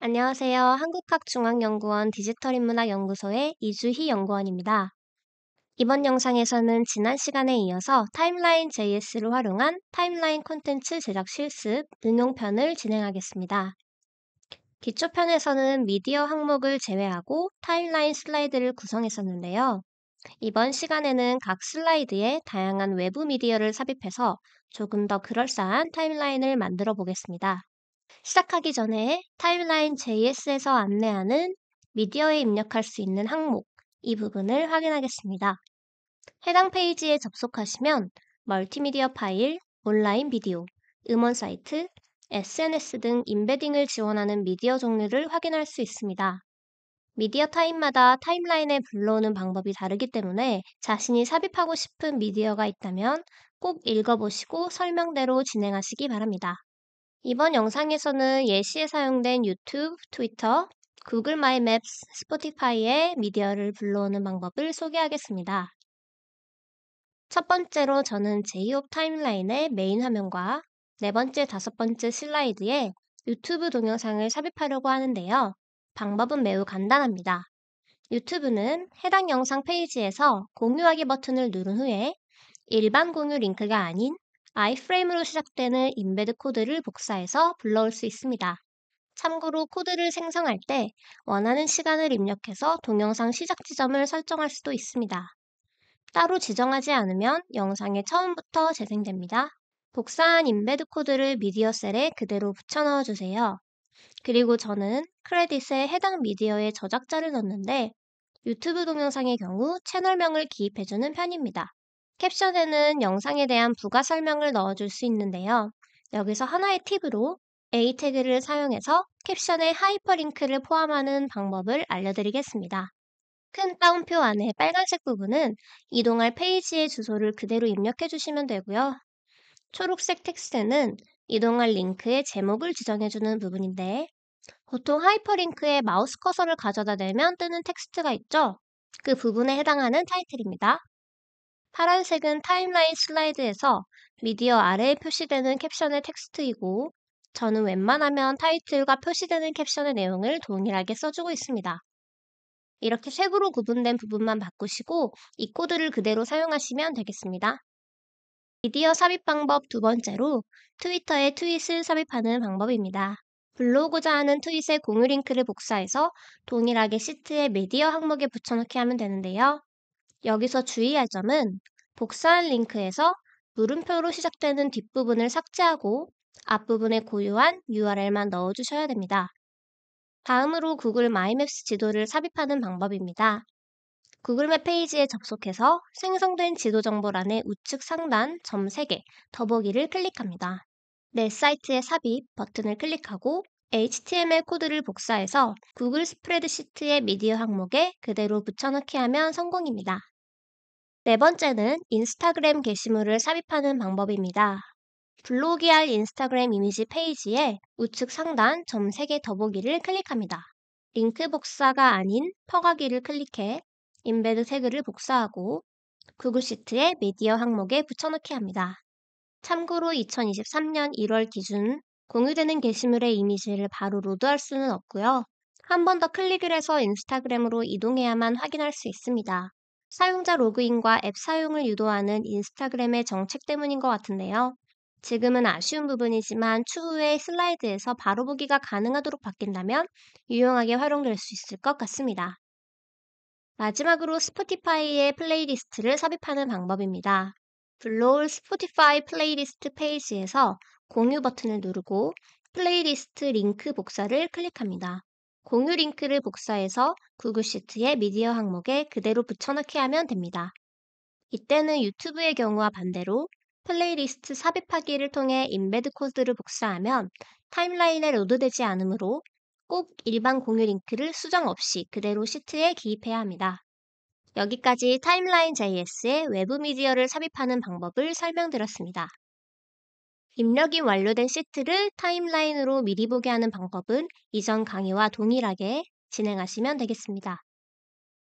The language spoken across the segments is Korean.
안녕하세요. 한국학중앙연구원 디지털인문학연구소의 이주희 연구원입니다. 이번 영상에서는 지난 시간에 이어서 Timeline JS를 활용한 타임라인 콘텐츠 제작 실습 응용편을 진행하겠습니다. 기초편에서는 미디어 항목을 제외하고 타임라인 슬라이드를 구성했었는데요. 이번 시간에는 각 슬라이드에 다양한 외부 미디어를 삽입해서 조금 더 그럴싸한 타임라인을 만들어 보겠습니다. 시작하기 전에 Timeline JS에서 안내하는 미디어에 입력할 수 있는 항목, 이 부분을 확인하겠습니다. 해당 페이지에 접속하시면 멀티미디어 파일, 온라인 비디오, 음원 사이트, SNS 등 embedding을 지원하는 미디어 종류를 확인할 수 있습니다. 미디어 타입마다 타임라인에 불러오는 방법이 다르기 때문에 자신이 삽입하고 싶은 미디어가 있다면 꼭 읽어보시고 설명대로 진행하시기 바랍니다. 이번 영상에서는 예시에 사용된 유튜브, 트위터, 구글 마이 맵스, 스포티파이의 미디어를 불러오는 방법을 소개하겠습니다. 첫 번째로 저는 제이홉 타임라인의 메인 화면과 네 번째, 다섯 번째 슬라이드에 유튜브 동영상을 삽입하려고 하는데요. 방법은 매우 간단합니다. 유튜브는 해당 영상 페이지에서 공유하기 버튼을 누른 후에 일반 공유 링크가 아닌 iframe으로 시작되는 embed 코드를 복사해서 불러올 수 있습니다. 참고로 코드를 생성할 때 원하는 시간을 입력해서 동영상 시작 지점을 설정할 수도 있습니다. 따로 지정하지 않으면 영상의 처음부터 재생됩니다. 복사한 embed 코드를 미디어 셀에 그대로 붙여 넣어주세요. 그리고 저는 credit에 해당 미디어의 저작자를 넣는데 유튜브 동영상의 경우 채널명을 기입해주는 편입니다. 캡션에는 영상에 대한 부가 설명을 넣어줄 수 있는데요. 여기서 하나의 팁으로 A 태그를 사용해서 캡션에 하이퍼링크를 포함하는 방법을 알려드리겠습니다. 큰 따옴표 안에 빨간색 부분은 이동할 페이지의 주소를 그대로 입력해 주시면 되고요. 초록색 텍스트는 이동할 링크의 제목을 지정해주는 부분인데 보통 하이퍼링크에 마우스 커서를 가져다 대면 뜨는 텍스트가 있죠? 그 부분에 해당하는 타이틀입니다. 파란색은 타임라인 슬라이드에서 미디어 아래에 표시되는 캡션의 텍스트이고 저는 웬만하면 타이틀과 표시되는 캡션의 내용을 동일하게 써주고 있습니다. 이렇게 색으로 구분된 부분만 바꾸시고 이 코드를 그대로 사용하시면 되겠습니다. 미디어 삽입 방법 두 번째로 트위터에 트윗을 삽입하는 방법입니다. 불러오고자 하는 트윗의 공유 링크를 복사해서 동일하게 시트의 미디어 항목에 붙여넣기 하면 되는데요. 여기서 주의할 점은 복사한 링크에서 물음표로 시작되는 뒷부분을 삭제하고 앞부분에 고유한 URL만 넣어주셔야 됩니다. 다음으로 구글 마이맵스 지도를 삽입하는 방법입니다. 구글맵 페이지에 접속해서 생성된 지도 정보란의 우측 상단 점 3개 더보기를 클릭합니다. 내 사이트의 삽입 버튼을 클릭하고 HTML 코드를 복사해서 구글 스프레드시트의 미디어 항목에 그대로 붙여넣기 하면 성공입니다. 네 번째는 인스타그램 게시물을 삽입하는 방법입니다. 불러오기할 인스타그램 이미지 페이지에 우측 상단 점 3개 더보기를 클릭합니다. 링크 복사가 아닌 퍼가기를 클릭해 embed 태그를 복사하고 구글 시트의 미디어 항목에 붙여넣기 합니다. 참고로 2023년 1월 기준 공유되는 게시물의 이미지를 바로 로드할 수는 없고요. 한 번 더 클릭을 해서 인스타그램으로 이동해야만 확인할 수 있습니다. 사용자 로그인과 앱 사용을 유도하는 인스타그램의 정책 때문인 것 같은데요. 지금은 아쉬운 부분이지만 추후에 슬라이드에서 바로 보기가 가능하도록 바뀐다면 유용하게 활용될 수 있을 것 같습니다. 마지막으로 스포티파이의 playlist를 삽입하는 방법입니다. 불러올 스포티파이 플레이리스트 페이지에서 공유 버튼을 누르고 플레이리스트 링크 복사를 클릭합니다. 공유 링크를 복사해서 구글 시트의 미디어 항목에 그대로 붙여넣기 하면 됩니다. 이때는 유튜브의 경우와 반대로 플레이리스트 삽입하기를 통해 embed 코드를 복사하면 타임라인에 로드되지 않으므로 꼭 일반 공유 링크를 수정 없이 그대로 시트에 기입해야 합니다. 여기까지 Timeline JS의 외부 미디어를 삽입하는 방법을 설명드렸습니다. 입력이 완료된 시트를 타임라인으로 미리 보게 하는 방법은 이전 강의와 동일하게 진행하시면 되겠습니다.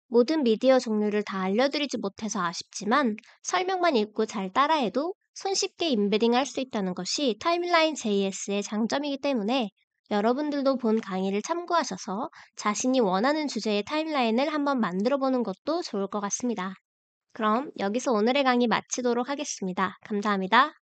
모든 미디어 종류를 다 알려드리지 못해서 아쉽지만 설명만 읽고 잘 따라해도 손쉽게 embedding 할 수 있다는 것이 Timeline JS의 장점이기 때문에 여러분들도 본 강의를 참고하셔서 자신이 원하는 주제의 타임라인을 한번 만들어 보는 것도 좋을 것 같습니다. 그럼 여기서 오늘의 강의 마치도록 하겠습니다. 감사합니다.